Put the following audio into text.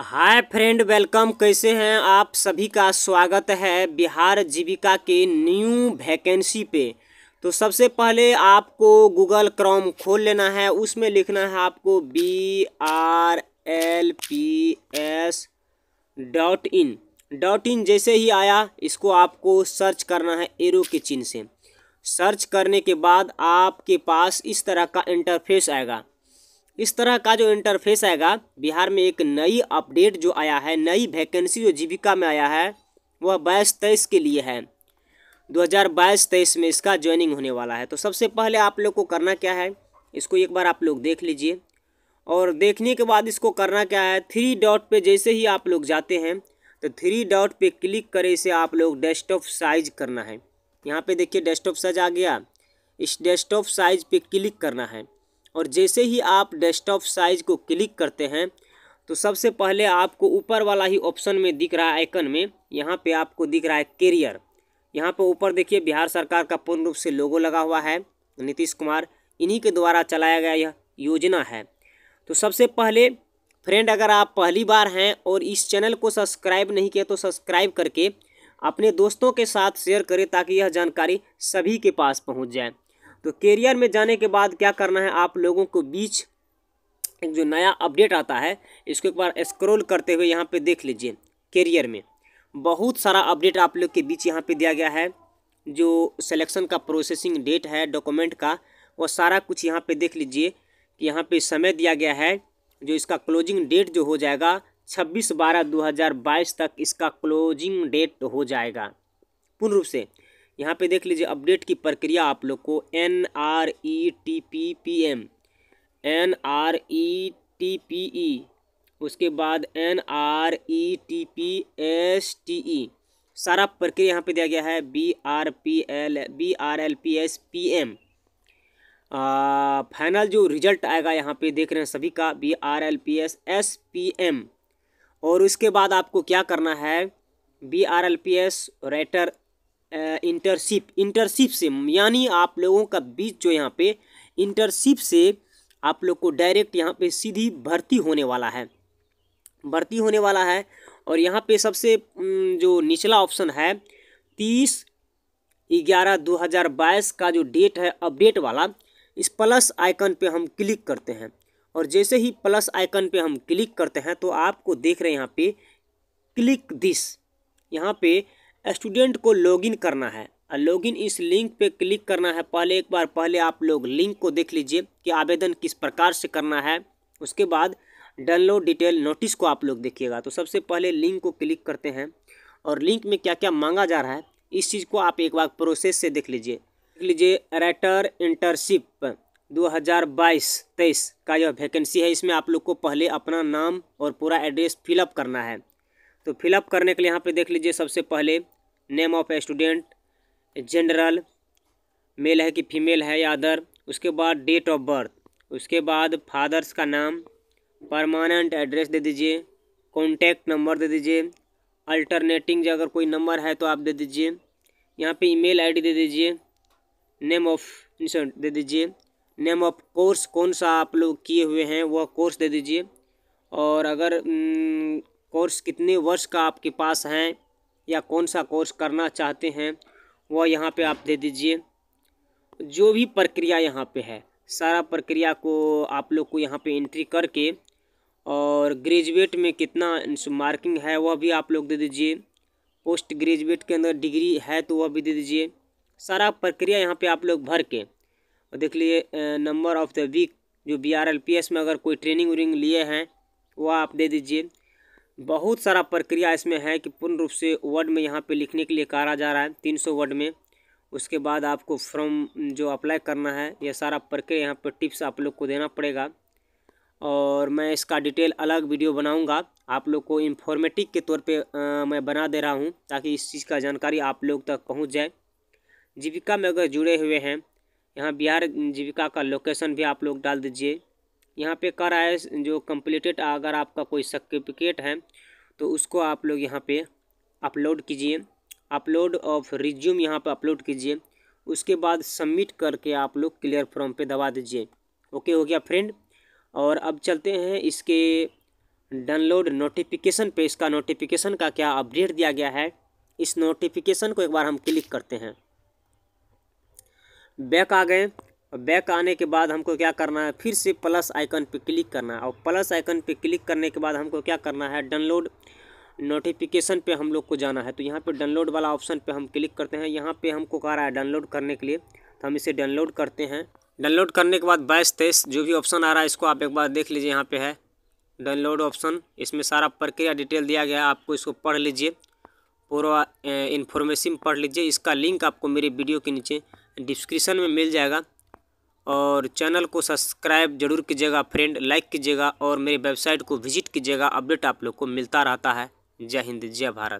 Hi friend, welcome. कैसे हैं आप सभी का? स्वागत है बिहार जीविका के न्यू वैकेंसी पे। तो सबसे पहले आपको गूगल क्रोम खोल लेना है। उसमें लिखना है आपको B R L P S dot in. Dot in जैसे ही आया, इसको आपको सर्च करना है एरो के चिन्ह से। सर्च करने के बाद आपके पास इस तरह का इंटरफेस आएगा। इस तरह का जो इंटरफेस आएगा, बिहार में एक नई अपडेट जो आया है, नई वैकेंसी जो जीविका में आया है, वह बाईस तेईस के लिए है। 2022-23 में इसका ज्वाइनिंग होने वाला है। तो सबसे पहले आप लोग को करना क्या है, इसको एक बार आप लोग देख लीजिए। और देखने के बाद इसको करना क्या है थ्री डॉट पे जैसे ही आप लोग जाते हैं तो थ्री डॉट पे क्लिक करें इसे आप लोग डेस्कटॉप साइज़ करना है। यहाँ पे देखिए डेस्कटॉप साइज़ आ गया। इस डेस्कटॉप साइज़ पे क्लिक करना है। और जैसे ही आप डेस्कटॉप साइज़ को क्लिक करते हैं तो सबसे पहले आपको ऊपर वाला ही ऑप्शन में दिख रहा है आइकन में। यहाँ पे आपको दिख रहा है कैरियर यहाँ पे ऊपर देखिए, बिहार सरकार का पूर्ण रूप से लोगो लगा हुआ है, नीतीश कुमार। इन्हीं के द्वारा चलाया गया यह योजना है। तो सबसे पहले फ्रेंड अगर आप पहली बार हैं और इस चैनल को सब्सक्राइब नहीं किया तो सब्सक्राइब करके अपने दोस्तों के साथ शेयर करें, ताकि यह जानकारी सभी के पास पहुँच जाए। तो कैरियर में जाने के बाद क्या करना है? आप लोगों को बीच एक जो नया अपडेट आता है, इसको एक बार स्क्रॉल करते हुए यहाँ पे देख लीजिए कैरियर में। बहुत सारा अपडेट आप लोग के बीच यहाँ पे दिया गया है। जो सिलेक्शन का प्रोसेसिंग डेट है डॉक्यूमेंट का, वो सारा कुछ यहाँ पे देख लीजिए कि यहाँ पे समय दिया गया है। जो इसका क्लोजिंग डेट जो हो जाएगा, छब्बीस बारह दो हज़ार बाईस तक इसका क्लोजिंग डेट हो जाएगा। पूर्ण रूप से यहाँ पे देख लीजिए अपडेट की प्रक्रिया आप लोग को N R E T P P M N R E T P E उसके बाद N R E T P S T E सारा प्रक्रिया यहाँ पे दिया गया है B R P L B R L P S P M final जो रिज़ल्ट आएगा यहाँ पे देख रहे हैं सभी का B R L P S S P M और उसके बाद आपको क्या करना है? B R L P S writer internship internship से, यानी आप लोगों का बीच जो यहाँ पे इंटरशिप से आप लोग को डायरेक्ट यहाँ पे सीधी भर्ती होने वाला है। भर्ती होने वाला है और यहाँ पे सबसे जो निचला ऑप्शन है, तीस ग्यारह दो हज़ार बाईस का जो डेट है अपडेट वाला, इस प्लस आइकन पे हम क्लिक करते हैं। और जैसे ही प्लस आइकन पे हम क्लिक करते हैं तो आपको देख रहे हैं यहाँ पे क्लिक दिस यहाँ पे स्टूडेंट को लॉगिन करना है। लॉगिन इस लिंक पे क्लिक करना है। पहले एक बार, पहले आप लोग लिंक को देख लीजिए कि आवेदन किस प्रकार से करना है। उसके बाद डाउनलोड डिटेल नोटिस को आप लोग देखिएगा। तो सबसे पहले लिंक को क्लिक करते हैं और लिंक में क्या क्या मांगा जा रहा है, इस चीज़ को आप एक बार प्रोसेस से देख लीजिए। देख लीजिए राइटर इंटर्नशिप 2022-23 का यह वैकेंसी है। इसमें आप लोग को पहले अपना नाम और पूरा एड्रेस फिलअप करना है। तो फिलअप करने के लिए यहाँ पे देख लीजिए सबसे पहले name of student general male है कि फीमेल है या अदर उसके बाद डेट ऑफ़ बर्थ उसके बाद फादर्स का नाम परमानेंट एड्रेस दे दीजिए कॉन्टैक्ट नंबर दे दीजिए अल्टरनेटिंग अगर कोई नंबर है तो आप दे दीजिए, यहाँ पे ईमेल आईडी दे दीजिए नेम ऑफ़ दे दीजिए नेम ऑफ़ कोर्स कौन सा आप लोग किए हुए हैं, वह कोर्स दे दीजिए, और अगर कोर्स कितने वर्ष का आपके पास हैं या कौन सा कोर्स करना चाहते हैं, वह यहाँ पे आप दे दीजिए। जो भी प्रक्रिया यहाँ पे है, सारा प्रक्रिया को आप लोग को यहाँ पे एंट्री करके और ग्रेजुएट में कितना मार्किंग है, वह भी आप लोग दे दीजिए। पोस्ट ग्रेजुएट के अंदर डिग्री है तो वह भी दे दीजिए। सारा प्रक्रिया यहाँ पे आप लोग भर के और देख लीजिए नंबर ऑफ़ द वीक जो B R L P S में अगर कोई ट्रेनिंग व्रेनिंग लिए हैं, वह आप दे दीजिए। बहुत सारा प्रक्रिया इसमें है कि पूर्ण रूप से वर्ड में यहाँ पे लिखने के लिए कहा जा रहा है तीन सौ वर्ड में। उसके बाद आपको फॉर्म जो अप्लाई करना है यह सारा प्रक्रिया यहाँ पर टिप्स आप लोग को देना पड़ेगा। और मैं इसका डिटेल अलग वीडियो बनाऊँगा। आप लोग को इन्फॉर्मेटिव के तौर पे आ, मैं बना दे रहा हूँ ताकि इस चीज़ का जानकारी आप लोग तक पहुँच जाए। जीविका में अगर जुड़े हुए हैं यहाँ बिहार जीविका का लोकेशन भी आप लोग डाल दीजिए। यहाँ पे कर आए जो कम्प्लीटेड अगर आपका कोई सर्टिफिकेट है तो उसको आप लोग यहाँ पे अपलोड कीजिए। अपलोड ऑफ़ रिज्यूम यहाँ पे अपलोड कीजिए। उसके बाद सबमिट करके आप लोग क्लियर फॉर्म पे दबा दीजिए। ओके हो गया फ्रेंड और अब चलते हैं इसके डाउनलोड नोटिफिकेशन पे। इसका नोटिफिकेशन का क्या अपडेट दिया गया है? इस नोटिफिकेशन को एक बार हम क्लिक करते हैं। बैक आ गए। बैक आने के बाद हमको क्या करना है? फिर से प्लस आइकन पे क्लिक करना है। और प्लस आइकन पे क्लिक करने के बाद हमको क्या करना है? डाउनलोड नोटिफिकेशन पे हम लोग को जाना है। तो यहाँ पे डाउनलोड वाला ऑप्शन पे हम क्लिक करते हैं। यहाँ पे हमको कह रहा है डाउनलोड करने के लिए। तो हम इसे डाउनलोड करते हैं। डाउनलोड करने के बाद बाईस तेईस जो भी ऑप्शन आ रहा है, इसको आप एक बार देख लीजिए। यहाँ पे है डाउनलोड ऑप्शन इसमें सारा प्रक्रिया डिटेल दिया गया है। आपको इसको पढ़ लीजिए। पूरा इन्फॉर्मेशन पढ़ लीजिए। इसका लिंक आपको मेरे वीडियो के नीचे डिस्क्रिप्शन में मिल जाएगा। और चैनल को सब्सक्राइब ज़रूर कीजिएगा फ्रेंड लाइक कीजिएगा और मेरी वेबसाइट को विज़िट कीजिएगा अपडेट आप लोग को मिलता रहता है। जय हिंद, जय भारत।